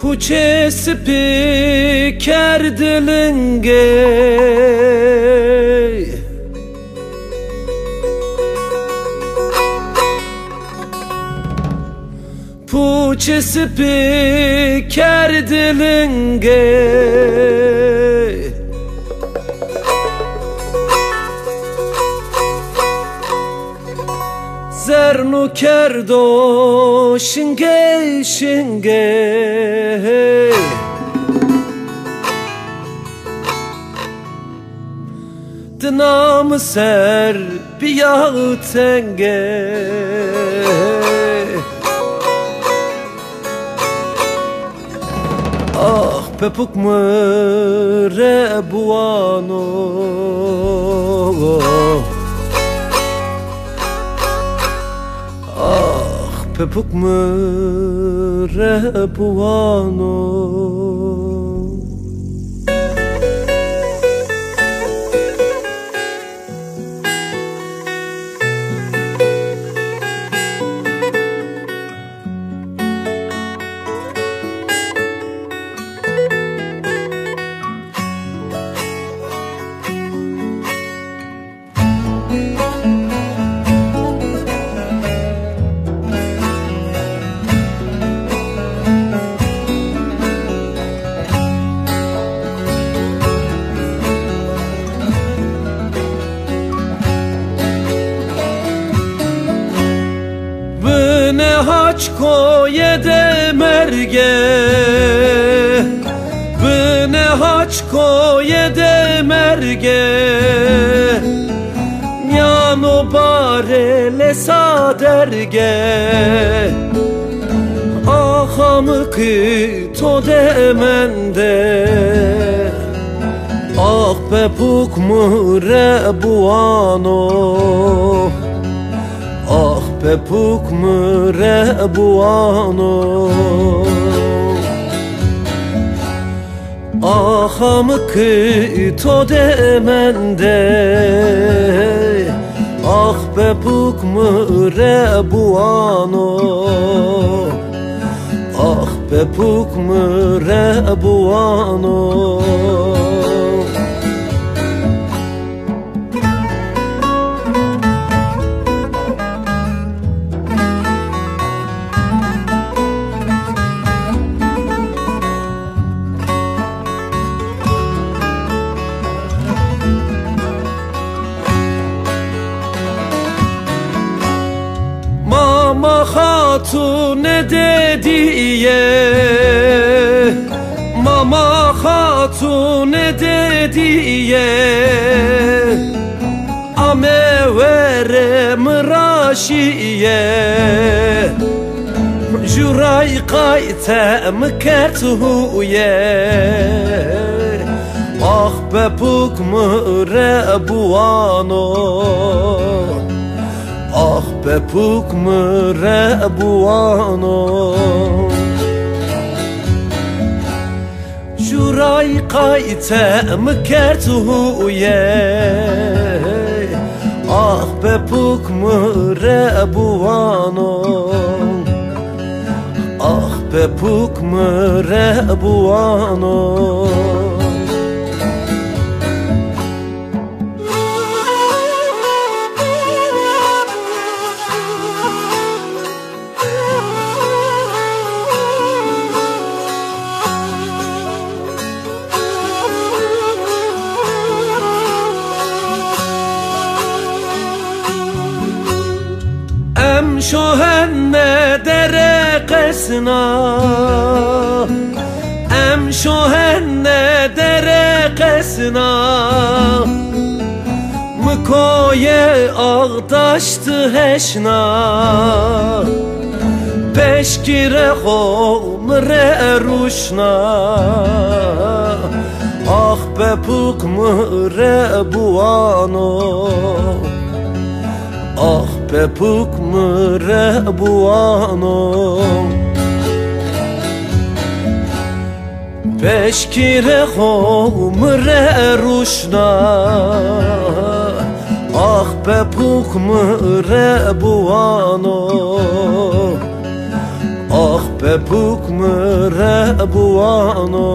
Puçe spiker dilenge Puçe spiker dilenge Zernu kerdo şinge şinge Dınam ser biyağı tenge Ah pepuk pepuk mre buano Bine haç koye de merge. Bine haç koye de merge. Yano barele saderge. Ahamı to demende? Ah be puk mure buano Ah be puk mure buano. Aham to demende Ah be puk mure buano. Ah be puk mure buano hatun ne dediye Mama hatun ne dediye Ame vere mraşiye? Juray kayte mkertuye Ah be puk mre buano Ah be puk mre buano Juray kayte mkertuye Ah be puk mre buano Ah be puk mre buano Em Em şohenne dere kesna Mkoye ağdaştı heşna? Peşkire homre ruşna Ah be puk mre buano pe pukmë rebuano Peşkire homre ruşna Ah pe pukmë rebuano Ah pe pukmë rebuano